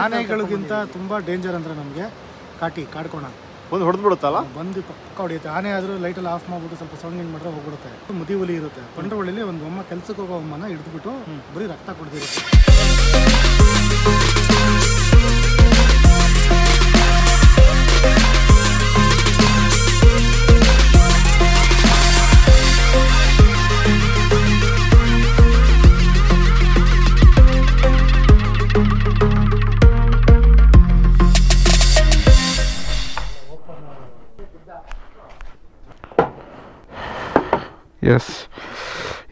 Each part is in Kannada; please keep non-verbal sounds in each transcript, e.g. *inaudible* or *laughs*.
ಆನೆಗಳಿಗಿಂತ ತುಂಬಾ ಡೇಂಜರ್ ಅಂದ್ರೆ ನಮಗೆ ಕಾಟಿ ಕಾಡ್ಕೋಣ. ಒಂದು ಹೊಡೆದು ಬಿಡುತ್ತಲ್ಲ ಬಂದು ಪಕ್ಕ ಹೊಡೆಯುತ್ತೆ. ಆನೆ ಆದ್ರೂ ಲೈಟಲ್ಲಿ ಆಫ್ ಮಾಡ್ಬಿಟ್ಟು ಸ್ವಲ್ಪ ಸೌಂಡ್ ಏನು ಮಾಡಿದ್ರೆ ಹೋಗ್ಬಿಡುತ್ತೆ. ಮುದಿ ಹುಲಿ ಇರುತ್ತೆ. ಬಂಡವಳ್ಳಿಲಿ ಒಂದು ಅಮ್ಮ ಕೆಲ್ಸಕ್ಕೆ ಹೋಗೋ ಅಮ್ಮನ ಹಿಡಿದ್ಬಿಟ್ಟು ಬರೀ ರಕ್ತ ಕುಡ್ದಿರುತ್ತೆ.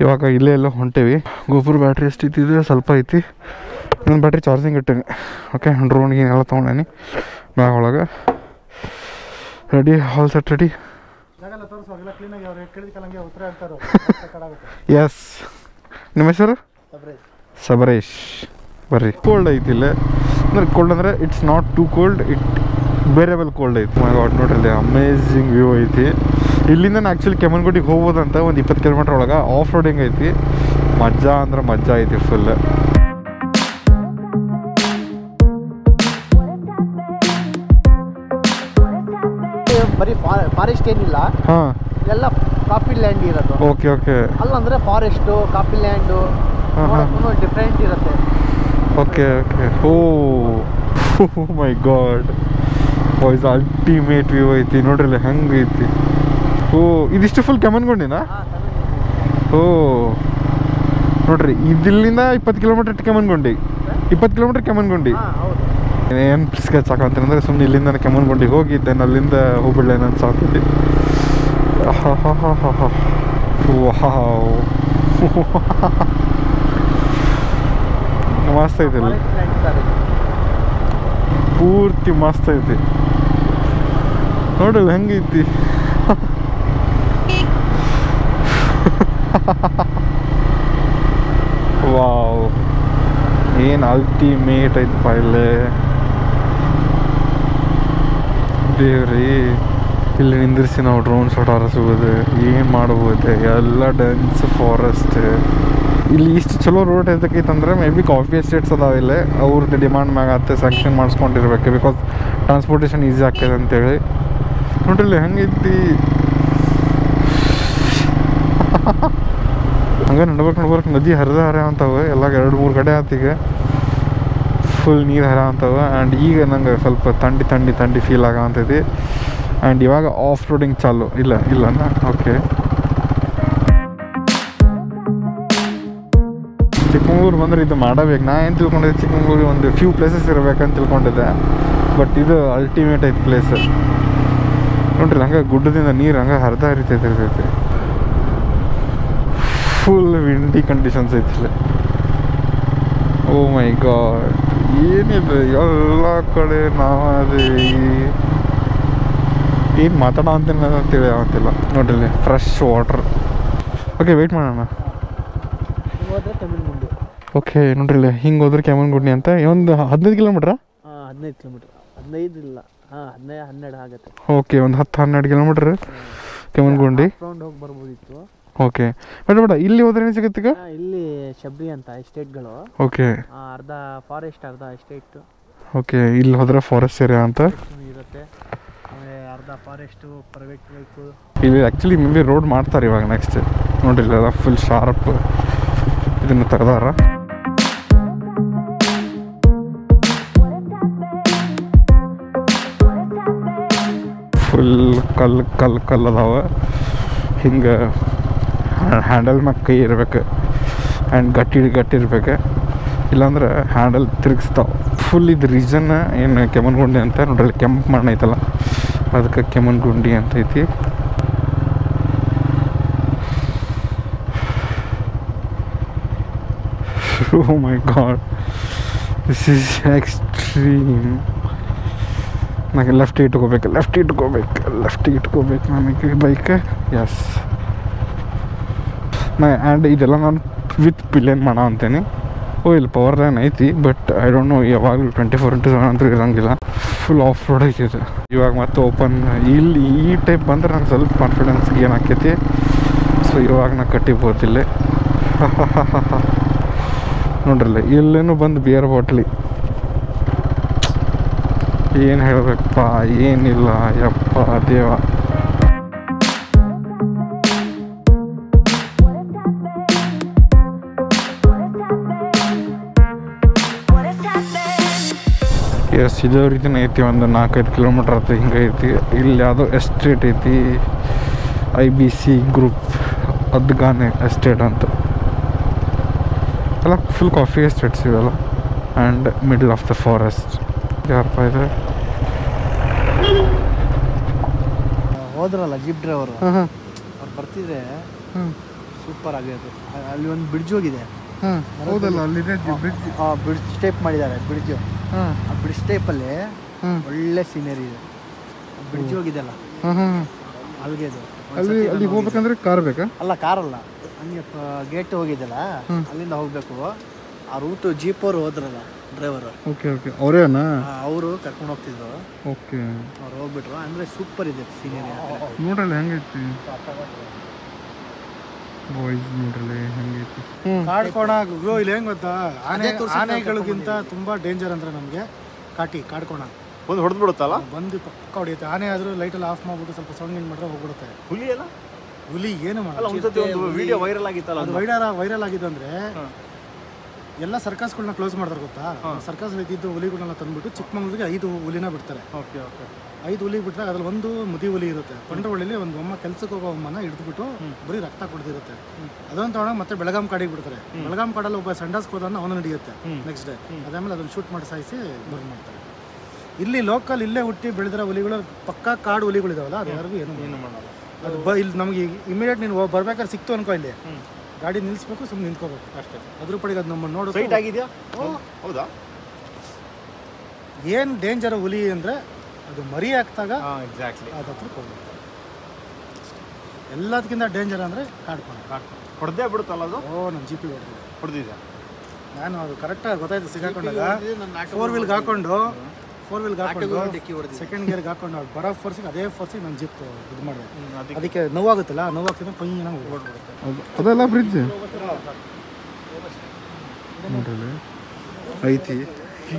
ಇವಾಗ ಇಲ್ಲೇ ಎಲ್ಲ ಹೊಂಟೇವಿ. ಗೋಪುರ ಬ್ಯಾಟ್ರಿ ಎಷ್ಟು ಸ್ವಲ್ಪ ಐತಿ. ಇನ್ನೊಂದು ಬ್ಯಾಟ್ರಿ ಚಾರ್ಜಿಂಗ್ ಇಟ್ಟೇನೆ. ಓಕೆ ಡ್ರೋನ್ ಏನೆಲ್ಲ ತೊಗೊಂಡೇನಿ. ಬ್ಯಾಗ್ ಒಳಗೆ. Ready all set ready yes ನಿಮ್ಮ ಹೆಸರು? ಸಬರೇಶ್. ಬರ್ರಿ. ಕೋಲ್ಡ್ ಐತಿ ಇಲ್ಲೇ. ಅಂದ್ರೆ ಕೋಲ್ಡ್ ಅಂದರೆ it's not too cold it bearable cold ಐತಿ. ಮೈ ಗಾಡ್ ನೋಡ್ರಿ ಅಮೇಝಿಂಗ್ ವ್ಯೂ ಐತಿ. ಇಲ್ಲಿಂದ ಆ್ಯಕ್ಚುಲಿ ಕೆಮ್ಮನ್ಗುಡಿಗೆ ಹೋಗ್ಬೋದಂತ ಒಂದು ಇಪ್ಪತ್ತು ಕಿಲೋಮೀಟ್ರ್ ಒಳಗೆ ಆಫ್ ರೋಡಿಂಗ್ ಐತಿ? ಮಜಾ ಅಂದ್ರೆ ಮಜಾ ಐತಿ ಫುಲ್ ಬರೀ ಫಾರೆಸ್ಟ್ ಏನಿಲ್ಲ. ಹಾಂ. ಎಲ್ಲ ಕಾಫಿ ಲ್ಯಾಂಡ್ ಇರೋದು. ಓಕೆ ಓಕೆ ಅಲ್ಲಂದ್ರೆ ಫಾರೆಸ್ಟ್ ಕಾಫಿ ಲ್ಯಾಂಡು. ಡಿಫ್ರೆಂಟ್ ಇರುತ್ತೆ. Okay okay oh my god voice ultimate view ಐತಿ. ನೋಡ್ರಿ ಹೆಂಗೈತಿ ಹೆಂಗೆ ಐತಿ? ಓ ಇದಿಷ್ಟು ಫುಲ್ ಕೆಮ್ಮನ್ಗುಂಡಿನಾ ಓ ನೋಡ್ರಿ ಇದಿಲ್ಲಿಂದ ಇಪ್ಪತ್ತು ಕಿಲೋಮೀಟರ್ ಕೆಮ್ಮನ್ಗುಂಡಿ ಇಪ್ಪತ್ತು ಕಿಲೋಮೀಟರ್ ಕೆಮ್ಮನ್ಗುಂಡಿ ಹಾಂ ಏನು ಸ್ಕೆಚ್ ಹಾಕಂತೀನಿ ಅಂದರೆ ಸುಮ್ಮನೆ ಇಲ್ಲಿಂದ ಕೆಮ್ಮನ್ಗುಂಡಿಗೆ ಹೋಗಿದ್ದೆ ಅಲ್ಲಿಂದ ಹೋಗ್ಬಿಡ್ಲೇನು ಮಸ್ತ್ ಇಲ್ಲಿ. ಫಾರೆಸ್ಟ್ ಲ್ಯಾಂಡ್ ಸರ್ ಇದು. ಪೂರ್ತಿ ಮಸ್ತ್ ಐತಿ. ನೋಡಲ್ಲ ಹೆಂಗೈತಿ. *laughs* ವಾವ್. ಏನು ಅಲ್ಟಿಮೇಟ್ ಐತಪ್ಪ ಇಲ್ಲಿ. ದೇವ್ರಿ, ಇಲ್ಲಿ ನಿಂದಿರಿಸಿ ನಾವು ಡ್ರೋನ್ ಶಾಟ್ ಹಾರಿಸ್ಬೋದು ಏನು ಮಾಡ್ಬೋದು? ಎಲ್ಲ ಡೆನ್ಸ್ ಫಾರೆಸ್ಟ್ ಇಲ್ಲಿ ಇಷ್ಟು ಚಲೋ ರೋಡ್ ಎದಕ್ಕೈತಂದ್ರೆ ಮೇ ಬಿ ಕಾಫಿ ಎಸ್ಟೇಟ್ಸ್ ಅದಾವ ಇಲ್ಲೇ. ಅವ್ರದ್ದು ಡಿಮಾಂಡ್ ಮ್ಯಾಗ ಆತ್ತೆ ಸ್ಯಾಂಕ್ಷನ್ ಮಾಡಿಸ್ಕೊಂಡಿರ್ಬೇಕು. ಬಿಕಾಸ್ ಟ್ರಾನ್ಸ್ಪೋರ್ಟೇಷನ್ ಈಸಿ ಆಗ್ತದೆ ಅಂತೇಳಿ. ನೋಡ್ರಿ ಹೆಂಗೈತಿ *laughs* ಹಂಗೆ ನಡ್ಬೇಕು ನಡ್ಬೇಕು. ನದಿ ಹರಿದ ಹರ ಅಂತಾವೆ. ಎಲ್ಲ ಎರಡು ಮೂರು ಕಡೆ ಆತೀಗ ಫುಲ್ ನೀರು ಹರ ಅಂತವ. ಆ್ಯಂಡ್ ಈಗ ನಂಗೆ ಸ್ವಲ್ಪ ಥಂಡಿ ತಂಡಿ ಥಂಡಿ ಫೀಲ್ ಆಗಂತೈತಿ ಆ್ಯಂಡ್ ಇವಾಗ ಆಫ್ ರೋಡಿಂಗ್ ಚಾಲು. ಇಲ್ಲ ಇಲ್ಲ ಓಕೆ ಚಿಕ್ಕಮಗ್ಳೂರು ಬಂದರೆ ಇದು ಮಾಡಬೇಕು. ನಾ ಏನು ತಿಳ್ಕೊಂಡಿದ್ದೆ? ಚಿಕ್ಕಮಗ್ಳೂರಿಗೆ ಒಂದು ಫ್ಯೂ ಪ್ಲೇಸಸ್ ಇರಬೇಕಂತ ತಿಳ್ಕೊಂಡಿದ್ದೆ. ಬಟ್ ಇದು ಅಲ್ಟಿಮೇಟ್ ಐತೆ ಪ್ಲೇಸ್ ನೋಡ್ರಿ, ಹಂಗೆ ಗುಡ್ಡದಿಂದ ನೀರು ಹಂಗೆ ಹರಿದ ಹರಿತೈತೆ ಇರ್ತೈತಿ ಫುಲ್ ವಿಂಡಿ ಕಂಡೀಷನ್ಸ್ ಐತಿಲ್ಲ. ಓ ಮೈ ಗಾಡ್ ಏನಿದೆ? ಎಲ್ಲ ಕಡೆ ನಾವದೀವಿ ಏನು ಮಾತಾಡೋ ಅಂತಿಲ್ಲ ಅಂತೇಳಿ ಅಂತಿಲ್ಲ ನೋಡಿರಿ ಫ್ರೆಶ್ ವಾಟರ್ ಓಕೆ ವೆಯ್ಟ್ ಮಾಡೋಣ. ಓಕೆ ನೋಡ್ರಿ ಹಿಂಗೆ ಹೋದ್ರೆ ಕೆಮ್ಮನ್ಗುಡ್ನಿ ಅಂತ. ಒಂದು ಹದಿನೈದು ಕಿಲೋಮೀಟ್ರಾ ಹದಿನೈದು ಕಿಲೋಮೀಟ್ರ್ ಹದಿನೈದು ಇಲ್ಲ. ಹಾಂ ಹದಿನೈದು ಹನ್ನೆರಡು ಆಗುತ್ತೆ. ಓಕೆ ಒಂದು ಹತ್ತು ಹನ್ನೆರಡು ಕಿಲೋಮೀಟ್ರ್ ಕೆಮ್ಮನ್ಗುಂಡಿ ರೌಂಡ್ ಹೋಗಿ ಬರ್ಬೋದಿತ್ತು. ಓಕೆ ಬೇಡ ಬೇಡ. ಇಲ್ಲಿ ಹೋದ್ರೆ ಏನು ಸಿಗುತ್ತೆ ಈಗ? ಇಲ್ಲಿ ಶಬ್ರಿ ಅಂತ ಎಸ್ಟೇಟ್ಗಳು ಓಕೆ ಅರ್ಧ ಫಾರೆಸ್ಟ್ ಅರ್ಧ ಎಸ್ಟೇಟ್ ಓಕೆ ಇಲ್ಲಿ ಹೋದ್ರೆ ಫಾರೆಸ್ಟ್ ಏರಿಯಾ ಅಂತ? ಇರುತ್ತೆ. ಆಮೇಲೆ ಅರ್ಧ ಫಾರೆಸ್ಟು ಪ್ರೈವೇಟ್ ವೆಹಿಕಲ್ ಇಲ್ಲಿ ಆ್ಯಕ್ಚುಲಿ ಮೇ ಬಿ ರೋಡ್ ಮಾಡ್ತಾರೆ ಇವಾಗ ನೆಕ್ಸ್ಟ್ ನೋಡ್ರಿ ಇಲ್ಲ ಫುಲ್ ಶಾರ್ಪ್ ಇದನ್ನು ತೆಗ್ದಾರ. ಫುಲ್ ಕಲ್ ಕಲ್ಲು ಕಲ್ಲು ಅದಾವ. ಹಿಂಗೆ ಹ್ಯಾಂಡಲ್ ಮ್ಯಾಗ ಕೈ ಇರಬೇಕು ಆ್ಯಂಡ್ ಗಟ್ಟಿ ಗಟ್ಟಿ ಇರಬೇಕು. ಇಲ್ಲಾಂದ್ರೆ ಹ್ಯಾಂಡಲ್ ತಿರುಗಿಸ್ತಾವ. ಫುಲ್ ಇದು ರೀಸನ್ ಏನು ಕೆಮ್ಮನ್ಗುಂಡಿ ಅಂತ ನೋಡ್ರಲ್ಲಿ ಕೆಂಪು ಮಣ್ಣು ಐತಲ್ಲ, ಅದಕ್ಕೆ ಕೆಮ್ಮನ್ಗುಂಡಿ ಅಂತ ಐತಿ. Oh my god. This is extreme. ನನಗೆ ಲೆಫ್ಟ್ ಇಟ್ಕೋಬೇಕು ಲೆಫ್ಟ್ ಇಟ್ಕೋಬೇಕು ಲೆಫ್ಟ್ ಇಟ್ಕೋಬೇಕು, ನನಗೆ ಬೈಕ್ ಎಸ್ ಆ್ಯಂಡ್ ಇದೆಲ್ಲ ನಾನು ವಿತ್ ಪಿಲ್ಲೇನ್ ಮಾಡೋ ಅಂತೇನೆ. ಓ, ಇಲ್ಲಿ ಪವರ್ ಲೈನ್ ಐತಿ ಬಟ್ ಐ ಡೋಂಟ್ ನೋ ಯಾವಾಗಲೂ ಟ್ವೆಂಟಿ ಫೋರ್ ಇಂಟು ಸೆವೆನ್ ಅಂತೂ ಇರೋಂಗಿಲ್ಲ. ಫುಲ್ ಆಫ್ ರೋಡ್ ಐತಿ ಇದು. ಇವಾಗ ಮತ್ತೆ ಓಪನ್ ಇಲ್ಲಿ ಈ ಟೈಪ್ ಬಂದ್ರೆ ನಂಗೆ ಸ್ವಲ್ಪ ಕಾನ್ಫಿಡೆನ್ಸ್ ಏನು ಆಕೈತಿ. ಸೊ ಇವಾಗ ನಾ ಕಟ್ಟಿಬೋದಿಲ್ಲ *laughs* ನೋಡ್ರಲ್ಲ, ಇಲ್ಲೇನು ಬಂದು ಬಿಯರ್ ಬಾಟ್ಲಿ ಏನು ಹೇಳಬೇಕಪ್ಪ, ಏನಿಲ್ಲ, ಯಪ್ಪ, ದೇವ. ಎಸ್ ಇದೇ ರೀತಿನೇ ಐತಿ ಒಂದು ನಾಲ್ಕೈದು ಕಿಲೋಮೀಟ್ರ್ ಆಯ್ತು ಹಿಂಗೆ ಐತಿ. ಇಲ್ಲಿ ಯಾವುದೋ ಎಸ್ಟೇಟ್ ಐತಿ ಐ ಬಿ ಸಿ ಗ್ರೂಪ್ ಅದ್ಗಾನೆ ಎಸ್ಟೇಟ್ ಅಂತ. ಎಲ್ಲ ಫುಲ್ ಕಾಫಿ ಎಸ್ಟೇಟ್ಸ್ ಇವೆಲ್ಲ. And middle of the forest ಯಾರಪ್ಪ ಇದೆ? ಹೋದ್ರಲ್ಲ ಜೀಪ್ ಡ್ರೈವರ್ ಅವ್ರು ಬರ್ತಿದ್ರೆ ಸೂಪರ್ ಆಗಿದೆ ಅಲ್ಲಿ ಒಂದು ಬ್ರಿಡ್ಜ್ ಹೋಗಿದೆ. ಹ್ಞೂ ಹೌದಲ್ಲ ಅಲ್ಲಿದೆ ಬ್ರಿಡ್ಜ್ ಆ ಬ್ರಿಡ್ಜ್ ಟೈಪ್ ಮಾಡಿದ್ದಾರೆ ಬ್ರಿಡ್ಜ್ ಆ ಬ್ರಿಡ್ಜ್ ಟೈಪಲ್ಲಿ ಅಲ್ಲಿ ಒಳ್ಳೆ ಸೀನರಿ ಇದೆ. ಬ್ರಿಡ್ಜ್ ಹೋಗಿದೆಲ್ಲ ಅಲ್ಲಿಗೆ ಅಲ್ಲಿ? ಅಲ್ಲಿ ಹೋಗ್ಬೇಕಂದ್ರೆ ಕಾರ್ ಬೇಕಾ? ಅಲ್ಲ ಕಾರಲ್ಲ ಹಂಗೆ ಗೇಟ್ ಹೋಗಿದ್ದಲ್ಲ. ಅಲ್ಲಿಂದ ಹೋಗ್ಬೇಕು. ಆ ರೂಟ್ ಜೀಪ್ ಅವ್ರು ಹೋದ್ರಲ್ಲ ಡ್ರೈವರ್ ಓಕೆ ಓಕೆ ಅವರೇನಾ? ಅವರು ಕರ್ಕೊಂಡು ಹೋಗ್ತಿದ್ರು. ಓಕೆ ಅವ್ರು ಹೋಗ್ಬಿಟ್ರು. ಅಂದ್ರೆ ಸೂಪರ್ ಇದೆ ಸೀನರಿ ನೋಡಲ್ಲ ಹೆಂಗೈತಿ? ಬಾಯ್ಸ್ ನೋಡ್ರಲ್ಲ ಹೆಂಗೈತಿ ಕಾಡ್ಕೋಣ ಗುರು ಇಲ್ಲಿ ಹೆಂಗ್ ಗೊತ್ತಾ? ಆನೆ ಆನೆಗಳಿಗಿಂತ ತುಂಬಾ ಡೇಂಜರ್ ಅಂದ್ರೆ ನಮಗೆ. ಕಾಟಿ ಕಾಡ್ಕೋಣ ಒಂದು ಹೊಡೆದು ಬಿಡುತ್ತಲ್ಲ ಬಂದು ಪಕ್ಕ ಹೊಡೆಯುತ್ತೆ. ಆನೆ ಆದ್ರೂ ಲೈಟಲ್ಲಿ ಆಫ್ ಮಾಡ್ಬಿಟ್ಟು ಸ್ವಲ್ಪ ಸೌಂಡ್ ಏನ್ ಮಾಡಿದ್ರೆ ಹೋಗ್ಬಿಡುತ್ತೆ. ಹುಲಿ ಅಲ್ಲ? ಹುಲಿ ಏನು ಅಲ್ಲ ಮಾಡಲ್ಲ ಒಂದ್ಸತಿ ಒಂದು ವಿಡಿಯೋ ವೈರಲ್ ಆಗಿತ್ತಲ್ಲ ಅದು ವೈರಲ್ ವೈರಲ್ ಆಗಿದೆ ಅಂದ್ರೆ ಹ್ಮ್. ಎಲ್ಲ ಸರ್ಕಸ್ಗಳನ್ನ ಕ್ಲೋಸ್ ಮಾಡ್ತಾರೆ ಗೊತ್ತಾ? ಸರ್ಕಸ್ ಇದ್ದಿದ್ದು ಹುಲಿಗಳನ್ನ ತಂದ್ಬಿಟ್ಟು ಚಿಕ್ಕಮಂಗ್ಳೂರಿಗೆ ಐದು ಹುಲಿನ ಬಿಡ್ತಾರೆ. ಓಕೆ ಓಕೆ ಐದು ಹುಲಿ ಬಿಟ್ಟಾಗ ಅದ್ರಲ್ಲಿ ಒಂದು ಮುದಿ ಹುಲಿ ಇರುತ್ತೆ. ಪಂಡ್ರವಳ್ಳಿಲಿ ಒಂದು ಅಮ್ಮ ಕೆಲ್ಸಕ್ಕೆ ಹೋಗೋ ಅಮ್ಮನ ಹಿಡಿದ್ಬಿಟ್ಟು ಬರೀ ರಕ್ತ ಕುಡ್ದಿರುತ್ತೆ. ಅದೊಂದು ತಗೊಂಡಾಗ ಮತ್ತೆ ಬೆಳಗಾಂ ಕಾಡಿಗೆ ಬಿಡ್ತಾರೆ. ಬೆಳಗಾಂ ಕಾಡಲ್ಲಿ ಒಬ್ಬ ಸಂಡಾಸ್ ಹೋದನ್ನ ಅವನು ನಡೆಯುತ್ತೆ ನೆಕ್ಸ್ಟ್ ಡೇ ಅದಾದ್ಮೇಲೆ ಅದನ್ನ ಶೂಟ್ ಮಾಡಿ ಸಾಯಿಸಿ ಬರ್ನ್ ಮಾಡ್ತಾರೆ. ಇಲ್ಲಿ ಲೋಕಲ್ ಇಲ್ಲೇ ಹುಟ್ಟಿ ಬೆಳೆದಿರೋ ಹುಲಿಗಳು ಪಕ್ಕಾ ಕಾಡು ಹುಲಿಗಳಿದಾವಲ್ಲ ಅದು ಯಾರಿಗೂ ಏನು ಏನು ಮಾಡಲ್ಲ. ಅದು ಬ ಇಲ್ಲಿ ನಮಗೆ ಇಮಿಡಿಯೇಟ್ ನೀನು ಬರ್ಬೇಕಾದ್ರೆ ಸಿಕ್ತು ಅನ್ಕೋ ಇಲ್ಲಿ. ಗಾಡಿ ನಿಲ್ಲಿಸ್ಬೇಕು ಸುಮ್ಮನೆ ನಿಂತ್ಕೋಬೇಕು. ಅಷ್ಟೇ. ಅದ್ರ ಪಡೆಗೆ ಅದು ನಮ್ಮನ್ನು ನೋಡು ಆಗಿದೆಯಾ? ಹೌದಾ. ಏನು ಡೇಂಜರ್ ಹುಲಿ ಅಂದರೆ ಅದು ಮರಿ ಹಾಕ್ದಾಗ ಹಾಂ ಎಕ್ಸಾಕ್ಟ್ಲಿ ಅದು ಹತ್ರಕ್ಕೆ ಹೋಗುತ್ತೆ. ಎಲ್ಲದಕ್ಕಿಂತ ಡೇಂಜರ್ ಅಂದರೆ ಕಾಡ್ಕೊಂಡು ಹೊಡೆದೇ ಬಿಡುತ್ತಲ್ಲ ಅದು? ಓ ನನ್ನ ಜಿ ಪಿ ಹೊಡೆದಿದೆ. ಹೊಡೆದಿದೆ ನಾನು ಅದು ಕರೆಕ್ಟಾಗಿ ಗೊತ್ತಾಯ್ತು ಸಿಗಾಕೊಂಡಾಗ ಫೋರ್ ವೀಲ್ಗೆ ಹಾಕೊಂಡು ಫೋರ್ ವೀಲ್ಗೆ ಹಾಕೊಂಡು ಸೆಕೆಂಡ್ ಗೇರ್ಗೆ ಹಾಕೊಂಡು ಬರೋ ಫೋರ್ಸಿಗೆ ಅದೇ ಫೋರ್ಸಿಗೆ ನನ್ನ ಜಿಪ್ ಇದು ಮಾಡಿದೆ. ಅದಕ್ಕೆ. ನೋವಾಗುತ್ತಲ್ಲ ನೋವಾಗ್ತಿದ್ರೆ ಪೈ ನಂಗೆ ಓಡ್ಬಿಡುತ್ತೆ ಅದೆಲ್ಲ ಬ್ರಿಡ್ಜ್ ನೋಡ್ರಿ ಐತಿ.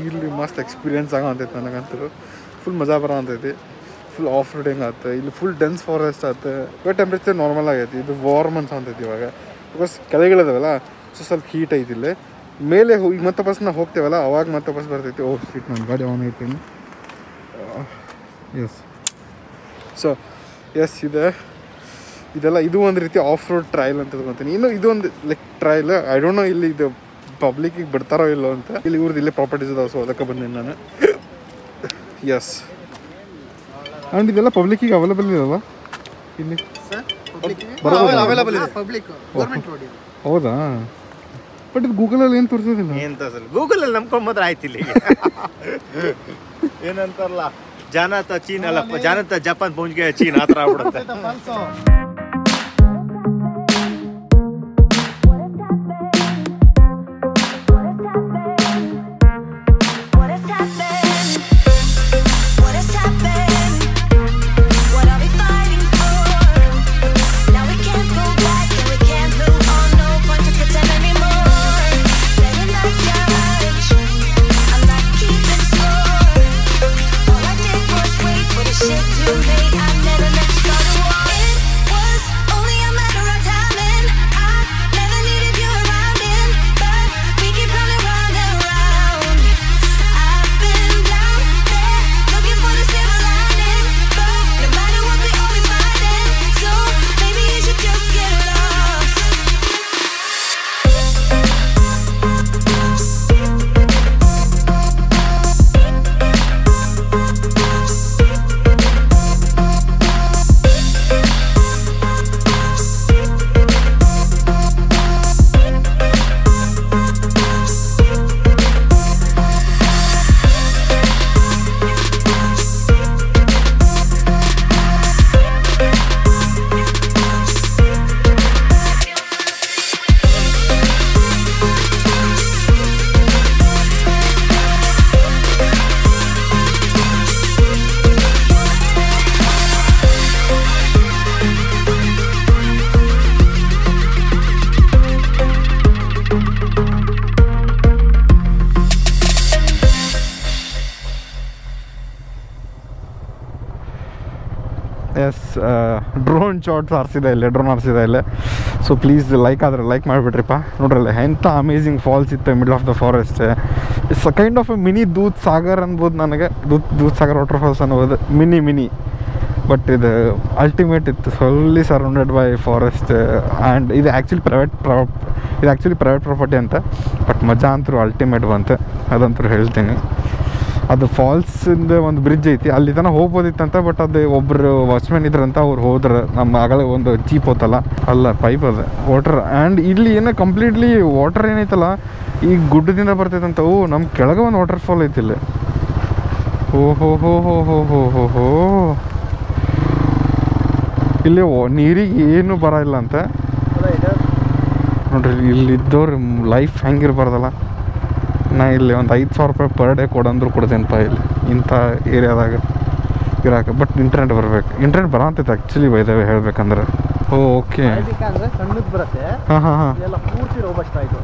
ಇಲ್ಲಿ ಮಸ್ತ್ ಎಕ್ಸ್ಪೀರಿಯನ್ಸ್ ಆಗೋ ಅಂತೈತೆ ನನಗಂತೂ. ಫುಲ್ ಮಜಾ ಬರೋ ಅಂತೈತಿ ಫುಲ್ ಆಫ್ ರೋಡಿಂಗ್ ಆಗುತ್ತೆ. ಇಲ್ಲಿ ಫುಲ್ ಡೆನ್ಸ್ ಫಾರೆಸ್ಟ್ ಆಗುತ್ತೆ. ಇವಾಗ ಟೆಂಪ್ರೇಚರ್ ನಾರ್ಮಲ್ ಆಗೈತಿ ಇದು ವಾರ್ಮ್ ಅನ್ಸಂತೈತಿ ಇವಾಗ. ಬಿಕಾಸ್ ಕೆಳಗಿಳಿದವಲ್ಲ ಸೊ ಸ್ವಲ್ಪ ಹೀಟ್ ಐತಿ ಇಲ್ಲಿ. ಮೇಲೆ ಹೋಗಿ ಮತ್ತೆ ಬಸ್ ನಾವು ಹೋಗ್ತೇವಲ್ಲ, ಅವಾಗ ಮತ್ತೆ ಬಸ್ ಬರ್ತೈತಿ. ಓ ಸೀಟ್ ನನ್ನ ಗಾಡಿ ಆನ್ ಐತೀನಿ ಎಸ್ ಸೊ ಎಸ್ ಇದೆ. ಇದೆಲ್ಲ, ಇದು ಒಂದು ರೀತಿ ಆಫ್ ರೋಡ್ ಟ್ರಯಲ್ ಅಂತ ತಗೊಂತೀನಿ. ಇನ್ನು ಇದು ಒಂದು like trail I don't know ಇಲ್ಲಿ ಇದು ಪಬ್ಲಿಕ್ಕಿಗೆ ಬಿಡ್ತಾರೋ ಇಲ್ಲೋ ಅಂತ. ಇಲ್ಲಿ ಇವ್ರದ್ದು ಇಲ್ಲೇ ಪ್ರಾಪರ್ಟೀಸ್ ಇದಾವೆ ಸೊ ಅದಕ್ಕೆ ಬಂದೀನಿ ನಾನು. ಎಸ್ ಆ್ಯಂಡ್ ಇದೆಲ್ಲ ಪಬ್ಲಿಕ್ಕಿಗೆ ಅವೈಲೇಬಲ್ ಇರಲ್ಲ ಇಲ್ಲಿ? ಅವೈಲೇಬಲ್ ಇದೆ? ಪಬ್ಲಿಕ್ ಗೌರ್ಮೆಂಟ್ ರೋಡ್ ಇದು. ಹೌದಾ? ಬಟ್ ಇದು ಗೂಗಲಲ್ಲಿ ಏನು ತೋರಿಸೋದಿಲ್ಲ ಎಂತ ಸರ್ ಗೂಗಲಲ್ಲಿ ನಂಬ್ಕೊಂಬಂದ್ರೆ ಆಯ್ತು ಇಲ್ಲಿ. ಏನಂತಾರಲ್ಲ? ಜಾನತ ಚೀನ್ ಅಲ್ಲ ಜಾನತ ಜಪಾನ್ ಪೌಂಜ್ಗೆ ಚೀನ್ ಆ ಥರ ಆಗ್ಬಿಡುತ್ತೆ. made ಎಸ್ ಡ್ರೋನ್ ಶಾಟ್ಸ್ ಆರಿಸಿದೆ ಇಲ್ಲೇ ಡ್ರೋನ್ ಆರಿಸಿದೆ ಇಲ್ಲೇ. ಸೊ ಪ್ಲೀಸ್ ಲೈಕ್ ಆದರೆ ಲೈಕ್ ಮಾಡಿಬಿಟ್ರಿಪ್ಪ ನೋಡ್ರಲ್ಲ ಎಂಥ ಅಮೇಝಿಂಗ್ ಫಾಲ್ಸ್ ಇತ್ತು middle of the forest it's a kind of a mini Doodh Sagar ಅನ್ಬೋದು ನನಗೆ. ದೂತ್ ದೂತ್ ಸಾಗರ್ ವಾಟರ್ ಫಾಲ್ಸ್ ಅನ್ಬೋದು ಮಿನಿ ಮಿನಿ ಬಟ್ ಇದು ಅಲ್ಟಿಮೇಟ್ ಇತ್ತು. Fully surrounded by forest and ಇದು ಆ್ಯಕ್ಚುಲಿ ಪ್ರೈವೇಟ್ ಇದು ಆ್ಯಕ್ಚುಲಿ ಪ್ರೈವೇಟ್ ಪ್ರಾಪರ್ಟಿ ಅಂತ. ಬಟ್ ಮಜಾ ಅಂತೂ ಅಲ್ಟಿಮೇಟ್ ಬಂತು. ಅದಂತೂ ಹೇಳ್ತೀನಿ. ಅದು ಫಾಲ್ಸಿಂದ ಒಂದು ಬ್ರಿಡ್ಜ್ ಐತಿ. ಅಲ್ಲಿ ತನಕ ಹೋಗ್ಬೋದಿತ್ತಂತ ಬಟ್ ಅದು ಒಬ್ಬರು ವಾಚ್ಮ್ಯಾನ್ ಇದ್ರಂತ ಅವ್ರು ಹೋದ್ರೆ, ನಮ್ಮ ಆಗಲೇ ಒಂದು ಚೀಪ್ ಹೋತಲ್ಲ, ಅಲ್ಲ ಪೈಪ್ ಅದ ವಾಟರ್ ಆ್ಯಂಡ್ ಇಲ್ಲಿ ಏನೋ ಕಂಪ್ಲೀಟ್ಲಿ ವಾಟರ್ ಏನೈತಲ್ಲ, ಈ ಗುಡ್ಡದಿಂದ ಬರ್ತೈತಂತ, ಓ ನಮ್ಮ ಕೆಳಗೆ ಒಂದು ವಾಟರ್ ಫಾಲ್ ಐತಿ ಇಲ್ಲಿ. ಓ ಹೋ ಹೋ ಹೋ ಹೋ ಹೋ ಹೋ ಇಲ್ಲಿ ನೀರಿಗೆ ಏನು ಬರ ಇಲ್ಲ ಅಂತ. ನೋಡ್ರಿ ಇಲ್ಲಿದ್ದವ್ರು ಲೈಫ್ ಹೆಂಗಿರ್ಬಾರ್ದಲ್ಲ. ನಾ ಇಲ್ಲಿ ಒಂದು ಐದು ಸಾವಿರ ರೂಪಾಯಿ ಪರ್ ಡೇ ಕೊಡಂದ್ರು ಪಾ ಇಲ್ಲಿ. ಇಂಥ ಏರಿಯಾದಾಗ ಇರಾಕ. ಬಟ್ ಇಂಟರ್ನೆಟ್ ಬರಬೇಕು. ಇಂಟರ್ನೆಟ್ ಬರಂತೈತೆ ಆ್ಯಕ್ಚುಲಿ ಬೈದೇವೆ ಹೇಳ್ಬೇಕಂದ್ರೆ. ಓ ಓಕೆ ಸಣ್ಣದು ಬರುತ್ತೆ. ಹಾಂ ಹಾಂ ಹಾಂ. ಎಲ್ಲ ಪೂರ್ತಿ ರೋಬಸ್ಟ್ ಆಯಿತು.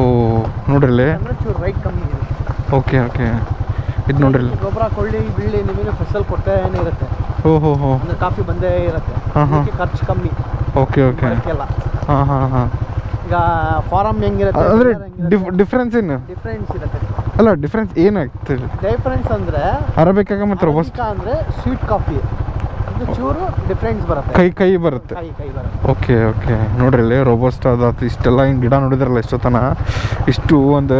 ಓ ನೋಡ್ರಿ ಇಲ್ಲಿ ರೈಟ್ ಕಮ್ಮಿ ಓಕೆ ಓಕೆ ಇದು ನೋಡ್ರಿ ಇಲ್ಲಿ ಗೊಬ್ಬರ ಕೊಳ್ಳಿ ಬಿಳ್ಳಿ ನಿಮಗೆ ಫಸಲ್ ಕೊಡ್ತಾನೆ ಇರುತ್ತೆ ಓ ಹೋ ಹೋ. ಅಂದ್ರೆ ಕಾಫಿ ಬಂದೇ ಇರುತ್ತೆ. ಹಾಂ ಹಾಂ. ಖರ್ಚು ಕಮ್ಮಿ. ಓಕೆ ಓಕೆ ಹಾಂ ಹಾಂ ಹಾಂ. ಈಗ ಫಾರಮ್ ಹೆಂಗಿರುತ್ತೆ ಅಂದರೆ ಡಿಫ್ ಡಿಫ್ರೆನ್ಸ್ ಏನು? ಡಿಫ್ರೆನ್ಸ್ ಇರುತ್ತೆ. ಅಲ್ಲ ಡಿಫ್ರೆನ್ಸ್ ಏನಾಗ್ತದೆ? ಡಿಫ್ರೆನ್ಸ್ ಅಂದ್ರೆ ಅರಬೇಕಾಗ ಮತ್ತು ರೋಬಸ್ಟ್ ಅಂದ್ರೆ ಸ್ವೀಟ್ ಕಾಫಿ ಇದು ಚೂರು ಡಿಫ್ರೆನ್ಸ್ ಬರುತ್ತೆ. ಕೈ ಕೈ ಬರುತ್ತೆ. ಕೈ ಕೈ ಬರುತ್ತೆ. Okay okay. ನೋಡ್ರಿ ಇಲ್ಲಿ ರೋಬಸ್ಟ್ ಅದಾತು ಇಷ್ಟೆಲ್ಲ ಹಿಂಗೆ ಗಿಡ ನೋಡಿದ್ರಲ್ಲ ಎಷ್ಟೊತ್ತನ? ಇಷ್ಟು ಒಂದು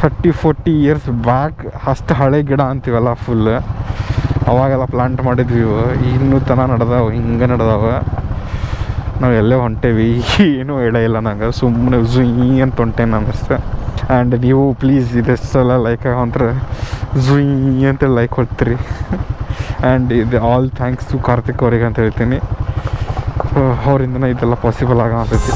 ಥರ್ಟಿ ಫೋರ್ಟಿ ಇಯರ್ಸ್ ಬ್ಯಾಕ್ ಅಷ್ಟು ಹಳೆ ಗಿಡ ಅಂತೀವಲ್ಲ ಫುಲ್ ಅವಾಗೆಲ್ಲ ಪ್ಲಾಂಟ್ ಮಾಡಿದ್ವಿ ಇವು. ಇನ್ನೂ ತನ ನಡೆದಾವ ಹಿಂಗೆ ನಡೆದಾವ. ನಾವು ಎಲ್ಲೇ ಹೊಂಟೇವಿ, ಏನೂ ಇಲ್ಲ ನಂಗೆ ಸುಮ್ಮನೆ ಝುಯಿ ಅಂತ ಹೊಂಟೇನೆ ಅನ್ನಿಸ್ತು ಆ್ಯಂಡ್ ನೀವು ಪ್ಲೀಸ್ ಇದೆಷ್ಟೆಲ್ಲ ಲೈಕ್ ಅಂದ್ರೆ ಝುಯಿ ಅಂತ ಲೈಕ್ ಕೊಡ್ತೀರಿ. ಆ್ಯಂಡ್ ಇದು ಆಲ್ ಥ್ಯಾಂಕ್ಸ್ ಟು ಕಾರ್ತಿಕ್ ಅವ್ರಿಗೆ ಅಂತ ಹೇಳ್ತೀನಿ. ಅವರಿಂದನೇ ಇದೆಲ್ಲ ಪಾಸಿಬಲ್ ಆಗತೈತಿ.